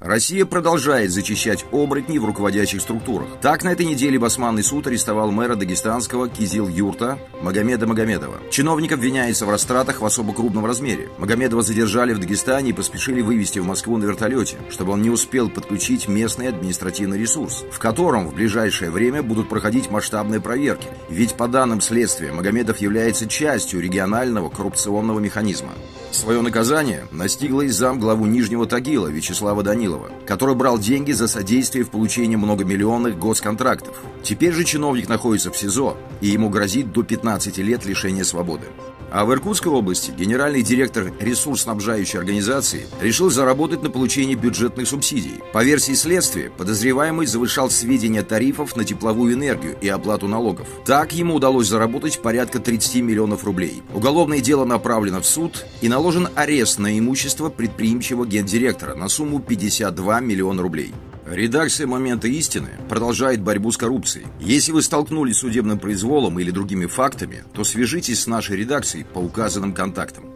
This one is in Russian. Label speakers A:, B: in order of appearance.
A: Россия продолжает зачищать оборотней в руководящих структурах. Так, на этой неделе Басманный суд арестовал мэра дагестанского Кизил-Юрта Магомеда Магомедова. Чиновник обвиняется в растратах в особо крупном размере. Магомедова задержали в Дагестане и поспешили вывести в Москву на вертолете, чтобы он не успел подключить местный административный ресурс, в котором в ближайшее время будут проходить масштабные проверки. Ведь по данным следствия, Магомедов является частью регионального коррупционного механизма. Свое наказание настигло и зам главу Нижнего Тагила Вячеслава Данилова, который брал деньги за содействие в получении многомиллионных госконтрактов. Теперь же чиновник находится в СИЗО, и ему грозит до 15 лет лишения свободы. А в Иркутской области генеральный директор ресурсснабжающей организации решил заработать на получении бюджетных субсидий. По версии следствия, подозреваемый завышал сведения тарифов на тепловую энергию и оплату налогов. Так ему удалось заработать порядка 30 миллионов рублей. Уголовное дело направлено в суд и наложен арест на имущество предприимчивого гендиректора на сумму 52 миллиона рублей. Редакция «Момента истины» продолжает борьбу с коррупцией. Если вы столкнулись с судебным произволом или другими фактами, то свяжитесь с нашей редакцией по указанным контактам.